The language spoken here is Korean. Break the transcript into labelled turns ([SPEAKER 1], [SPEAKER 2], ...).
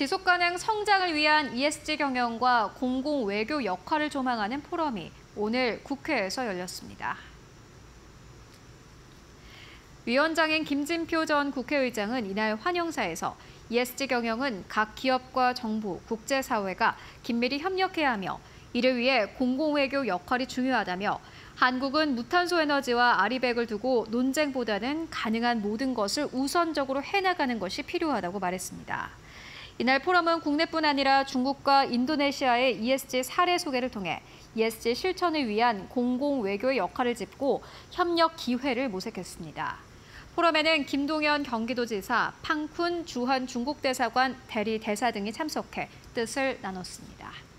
[SPEAKER 1] 지속 가능 성장을 위한 ESG 경영과 공공 외교 역할을 조망하는 포럼이 오늘 국회에서 열렸습니다. 위원장인 김진표 전 국회의장은 이날 환영사에서 ESG 경영은 각 기업과 정부, 국제사회가 긴밀히 협력해야 하며 이를 위해 공공외교 역할이 중요하다며 한국은 무탄소 에너지와 아리백을 두고 논쟁보다는 가능한 모든 것을 우선적으로 해나가는 것이 필요하다고 말했습니다. 이날 포럼은 국내뿐 아니라 중국과 인도네시아의 ESG 사례 소개를 통해 ESG 실천을 위한 공공 외교의 역할을 짚고 협력 기회를 모색했습니다. 포럼에는 김동연 경기도지사, 팡쿤 주한 중국 대사관 대리 대사 등이 참석해 뜻을 나눴습니다.